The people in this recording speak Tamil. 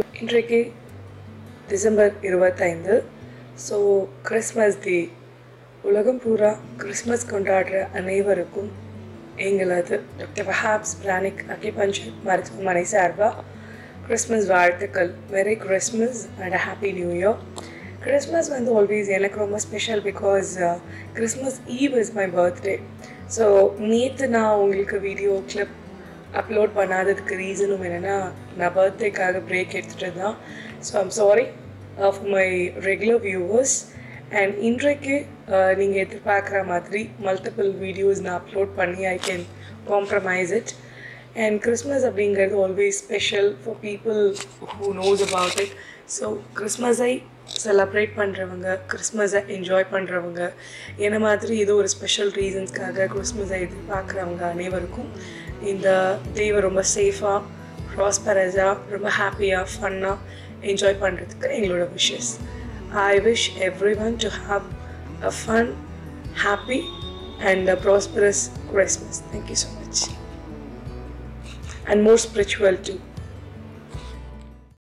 இன்றைக்கு டிசம்பர் இருபத்தைந்து. ஸோ கிறிஸ்மஸ் டே உலகம் பூரா கிறிஸ்மஸ் கொண்டாடுற அனைவருக்கும் எங்களது டாக்டர் வஹாப்ஸ் பிரானிக் அக்கிபஞ்சர் மருத்துவமனை சார்பாக கிறிஸ்மஸ் வாழ்த்துக்கள். Merry Christmas and happy new year Christmas வந்து ஆல்வேஸ் எனக்கு ரொம்ப special because Christmas eve is my birthday so நேற்று நான் உங்களுக்கு வீடியோ கிளிப் அப்லோட் பண்ணாததுக்கு ரீசனும் என்னென்னா நான் பர்த்டேக்காக பிரேக் எடுத்துகிட்டு தான். So I'm sorry of my regular viewers and இன்றைக்கு நீங்கள் எதிர்பார்க்குற மாதிரி மல்டிபிள் வீடியோஸ் நான் அப்லோட் பண்ணி I can compromise it and Christmas அப்படிங்கிறது always special for people who knows about it so கிறிஸ்மஸை celebrate பண்ணுறவங்க கிறிஸ்மஸை என்ஜாய் பண்ணுறவங்க என்ன மாதிரி ஏதோ ஒரு ஸ்பெஷல் ரீசன்ஸ்க்காக கிறிஸ்மஸை எதிர்பார்க்குறவங்க அனைவருக்கும் இந்த தெய்வம் ரொம்ப சேஃபாக ப்ராஸ்பரஸாக ரொம்ப ஹாப்பியாக ஃபன்னாக என்ஜாய் பண்ணுறதுக்கு எங்களோட wishes I wish everyone to have a fun happy and a prosperous Christmas thank you so much and more spiritual to